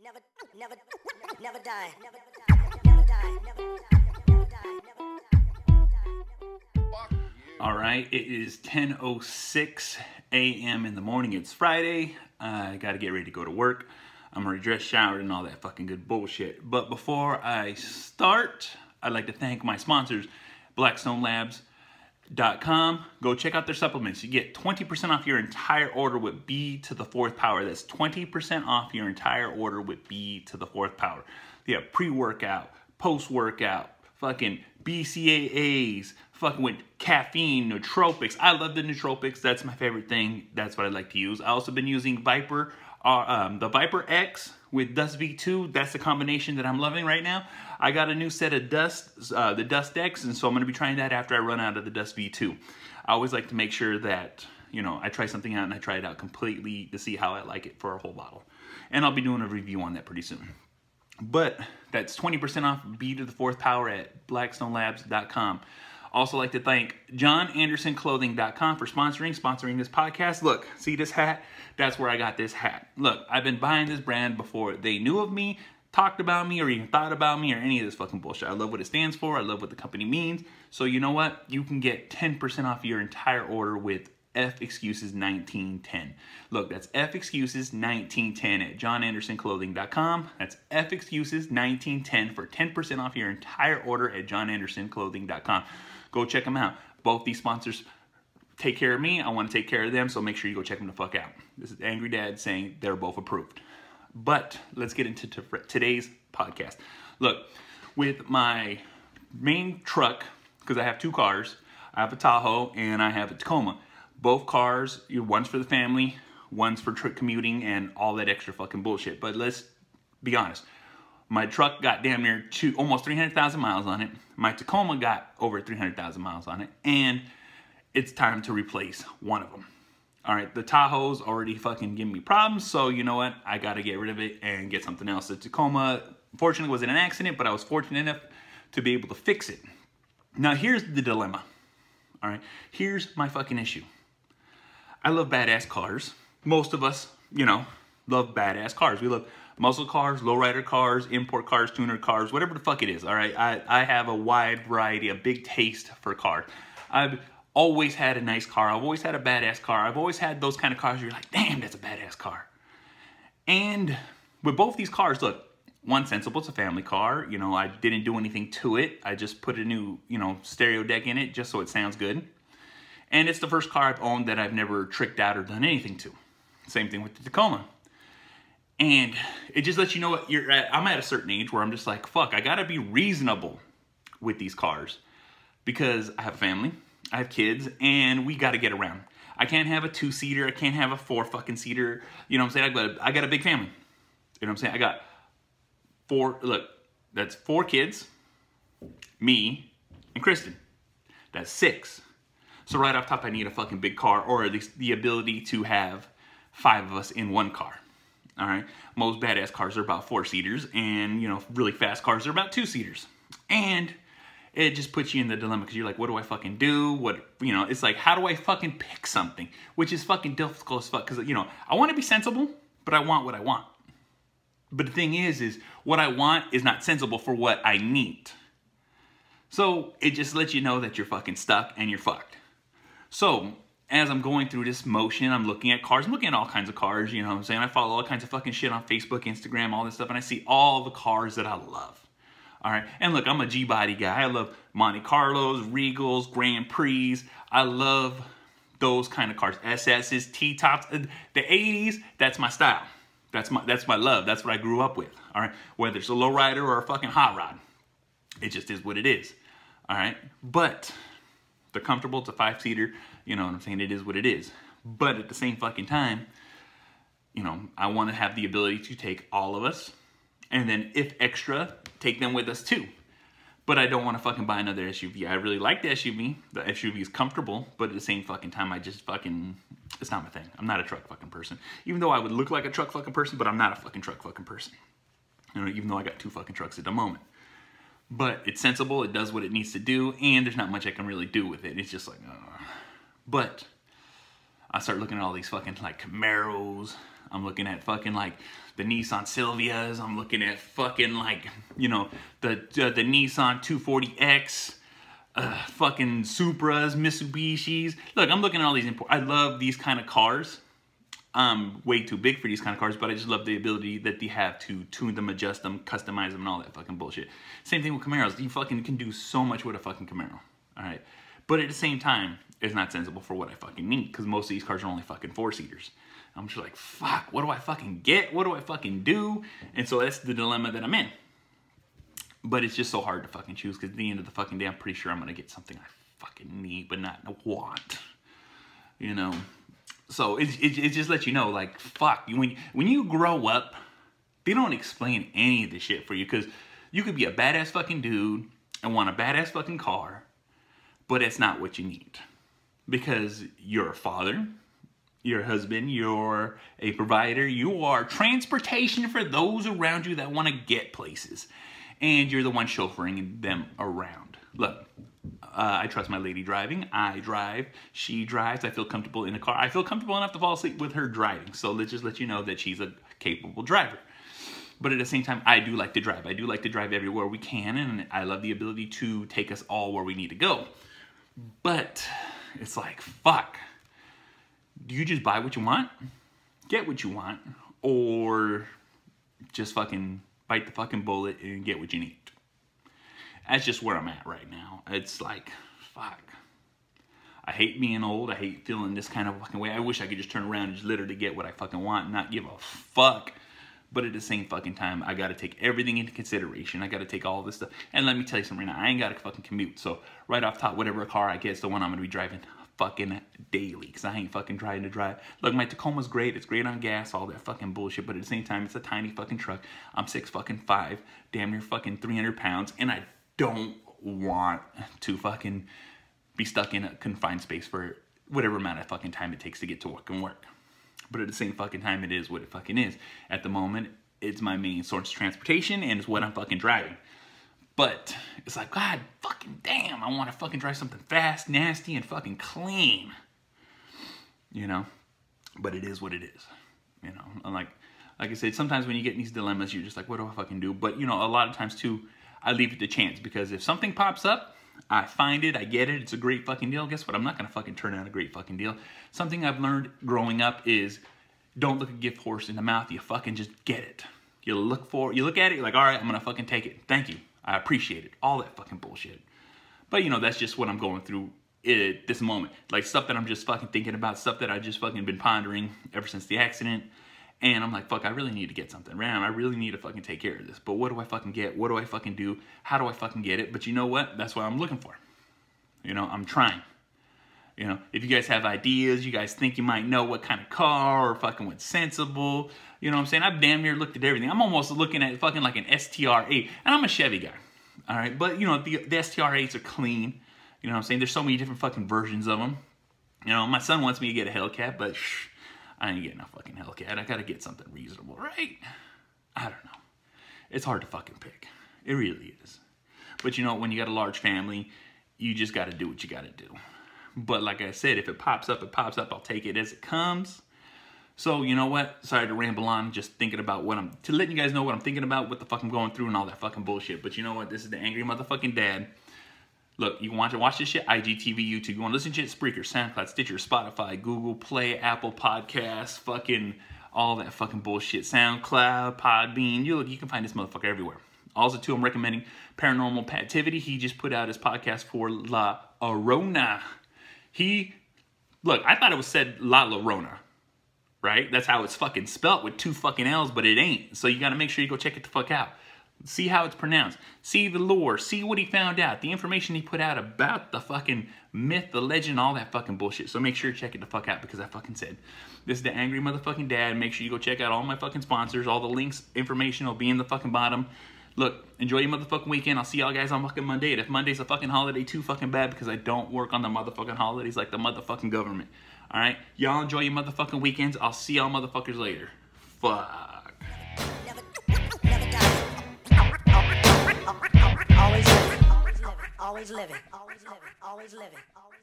Never, never, never die. Never, never die. Never, die. All right, it is 10:06 a.m. in the morning. It's Friday. I got to get ready to go to work. I'm already dressed, showered, and all that fucking good bullshit. But before I start, I'd like to thank my sponsors, BlackstoneLabs.com. Go check out their supplements. You get 20% off your entire order with B to the fourth power. That's 20% off your entire order with B to the fourth power. They have pre-workout, post-workout, fucking BCAAs, fucking with caffeine, nootropics. I love the nootropics. That's my favorite thing. That's what I like to use. I also been using Viper, uh, um, the Viper X with Dust V2. That's the combination that I'm loving right now. I got a new set of Dust, uh, the Dust X, and so I'm going to be trying that after I run out of the Dust V2. I always like to make sure that, you know, I try something out and I try it out completely to see how I like it for a whole bottle. And I'll be doing a review on that pretty soon. But that's 20% off B to the fourth power at blackstonelabs.com. Also like to thank jonandersenclothing.com for sponsoring, sponsoring this podcast. Look, see this hat? That's where I got this hat. Look, I've been buying this brand before they knew of me, talked about me, or even thought about me, or any of this fucking bullshit. I love what it stands for. I love what the company means. So you know what? You can get 10% off your entire order with F Excuses 1910. Look, that's F Excuses 1910 at jonandersenclothing.com. That's F Excuses 1910 for 10% off your entire order at jonandersenclothing.com. Go check them out. Both these sponsors take care of me. I want to take care of them, so make sure you go check them the fuck out. This is Angry Dad saying they're both approved. But let's get into today's podcast. Look, with my main truck, because I have two cars, I have a Tahoe and I have a Tacoma. Both cars, one's for the family, one's for commuting and all that extra fucking bullshit. But let's be honest. My truck got damn near two, almost 300,000 miles on it. My Tacoma got over 300,000 miles on it. And it's time to replace one of them. All right, the Tahoe's already fucking giving me problems, so you know what? I gotta get rid of it and get something else. The Tacoma, fortunately, was in an accident, but I was fortunate enough to be able to fix it. Now, here's the dilemma. All right, here's my fucking issue. I love badass cars. Most of us, you know, love badass cars. We love muscle cars, lowrider cars, import cars, tuner cars, whatever the fuck it is. All right, I, I have a wide variety, a big taste for cars. I've always had a nice car. I've always had a badass car. I've always had those kind of cars you're like, damn, that's a badass car. And with both these cars, look, one sensible, it's a family car. You know, I didn't do anything to it. I just put a new, you know, stereo deck in it just so it sounds good. And it's the first car I've owned that I've never tricked out or done anything to. Same thing with the Tacoma. And it just lets you know what you're at. I'm at a certain age where I'm just like, fuck, I gotta be reasonable with these cars because I have a family, I have kids, and we gotta get around. I can't have a two seater, I can't have a four fucking seater. You know what I'm saying? I got, I got a big family. You know what I'm saying? I got four, look, that's four kids, me, and Kristen. That's six. So right off top, I need a fucking big car, or at least the ability to have five of us in one car. All right. Most badass cars are about four seaters, and you know, really fast cars are about two seaters. And it just puts you in the dilemma because you're like, what do I fucking do? What you know? It's like, how do I fucking pick something? Which is fucking difficult as fuck because you know, I want to be sensible, but I want what I want. But the thing is, is what I want is not sensible for what I need. So it just lets you know that you're fucking stuck and you're fucked. So, as I'm going through this motion, I'm looking at cars. I'm looking at all kinds of cars, you know what I'm saying? I follow all kinds of fucking shit on Facebook, Instagram, all this stuff, and I see all the cars that I love. All right. And look, I'm a G body guy. I love Monte Carlos, Regals, Grand Prix. I love those kind of cars. SS's, T tops. The 80s, that's my style. That's my that's my love. That's what I grew up with. All right. Whether it's a lowrider or a fucking hot rod. It just is what it is. All right. But they're comfortable. It's a five seater. You know what I'm saying? It is what it is. But at the same fucking time, you know, I want to have the ability to take all of us and then if extra, take them with us too. But I don't want to fucking buy another SUV. I really like the SUV. The SUV is comfortable, but at the same fucking time, I just fucking, it's not my thing. I'm not a truck fucking person. Even though I would look like a truck fucking person, but I'm not a fucking truck fucking person. You know, even though I got two fucking trucks at the moment. But it's sensible, it does what it needs to do, and there's not much I can really do with it. It's just like, uh. But I start looking at all these fucking like Camaros, I'm looking at fucking like the Nissan Silvias. I'm looking at fucking like you know the uh, the Nissan 240X. Uh, fucking Supras, Mitsubishis. Look, I'm looking at all these. I love these kind of cars. I'm way too big for these kind of cars, but I just love the ability that they have to tune them, adjust them, customize them, and all that fucking bullshit. Same thing with Camaros. You fucking can do so much with a fucking Camaro. All right, but at the same time, it's not sensible for what I fucking need because most of these cars are only fucking four seaters. I'm just like, fuck, what do I fucking get? What do I fucking do? And so that's the dilemma that I'm in. But it's just so hard to fucking choose because at the end of the fucking day, I'm pretty sure I'm gonna get something I fucking need, but not want. You know? So it, it, it just lets you know, like, fuck, you, when, when you grow up, they don't explain any of this shit for you because you could be a badass fucking dude and want a badass fucking car, but it's not what you need because you're a father, you're a husband, you're a provider, you are transportation for those around you that want to get places, and you're the one chauffeuring them around. Look, uh, I trust my lady driving. I drive. She drives. I feel comfortable in a car. I feel comfortable enough to fall asleep with her driving. So let's just let you know that she's a capable driver. But at the same time, I do like to drive. I do like to drive everywhere we can, and I love the ability to take us all where we need to go. But it's like, fuck. Do you just buy what you want? Get what you want? Or just fucking bite the fucking bullet and get what you need? That's just where I'm at right now. It's like, fuck. I hate being old. I hate feeling this kind of fucking way. I wish I could just turn around and just literally get what I fucking want and not give a fuck. But at the same fucking time, I gotta take everything into consideration. I gotta take all this stuff. And let me tell you something right now, I ain't gotta fucking commute. So right off top, whatever car I get is the one I'm gonna be driving fucking daily. Cause I ain't fucking trying to drive. Look, my Tacoma's great. It's great on gas, all that fucking bullshit. But at the same time, it's a tiny fucking truck. I'm six fucking five, damn near fucking 300 pounds. And I don't want to fucking be stuck in a confined space for whatever amount of fucking time it takes to get to work and work. But at the same fucking time, it is what it fucking is. At the moment, it's my main source of transportation and it's what I'm fucking driving. But it's like, God fucking damn, I want to fucking drive something fast, nasty, and fucking clean. You know? But it is what it is. You know? And like, like I said, sometimes when you get in these dilemmas, you're just like, what do I fucking do? But, you know, a lot of times too, I leave it to chance because if something pops up, I find it, I get it, it's a great fucking deal. Guess what? I'm not gonna fucking turn out a great fucking deal. Something I've learned growing up is don't look a gift horse in the mouth, you fucking just get it. You look for you look at it, you're like, all right, I'm gonna fucking take it. Thank you. I appreciate it. All that fucking bullshit. But you know, that's just what I'm going through at this moment. Like stuff that I'm just fucking thinking about, stuff that I just fucking been pondering ever since the accident. And I'm like, fuck, I really need to get something. Ram, I really need to fucking take care of this. But what do I fucking get? What do I fucking do? How do I fucking get it? But you know what? That's what I'm looking for. You know, I'm trying. You know, if you guys have ideas, you guys think you might know what kind of car or fucking what's sensible. You know what I'm saying? I've damn near looked at everything. I'm almost looking at fucking like an STR8. And I'm a Chevy guy. All right. But, you know, the, the STR8s are clean. You know what I'm saying? There's so many different fucking versions of them. You know, my son wants me to get a Hellcat, but shh, I ain't getting a fucking Hellcat. I gotta get something reasonable, right? I don't know. It's hard to fucking pick. It really is. But you know, when you got a large family, you just gotta do what you gotta do. But like I said, if it pops up, it pops up. I'll take it as it comes. So you know what? Sorry to ramble on, just thinking about what I'm to letting you guys know what I'm thinking about, what the fuck I'm going through, and all that fucking bullshit. But you know what? This is the angry motherfucking dad. Look, you want to watch this shit? IGTV, YouTube. You want to listen to it? Spreaker, SoundCloud, Stitcher, Spotify, Google Play, Apple Podcasts, fucking all that fucking bullshit. SoundCloud, Podbean. You look, you can find this motherfucker everywhere. Also, too, I'm recommending Paranormal Pativity. He just put out his podcast for La Arona. He, look, I thought it was said La Llorona, right? That's how it's fucking spelt with two fucking L's, but it ain't. So you got to make sure you go check it the fuck out. See how it's pronounced. See the lore. See what he found out. The information he put out about the fucking myth, the legend, all that fucking bullshit. So make sure you check it the fuck out because I fucking said. This is the Angry Motherfucking Dad. Make sure you go check out all my fucking sponsors. All the links, information will be in the fucking bottom. Look, enjoy your motherfucking weekend. I'll see y'all guys on fucking Monday. And if Monday's a fucking holiday, too fucking bad because I don't work on the motherfucking holidays like the motherfucking government. All right? Y'all enjoy your motherfucking weekends. I'll see y'all motherfuckers later. Fuck. Always living. Always living. Always living. Always.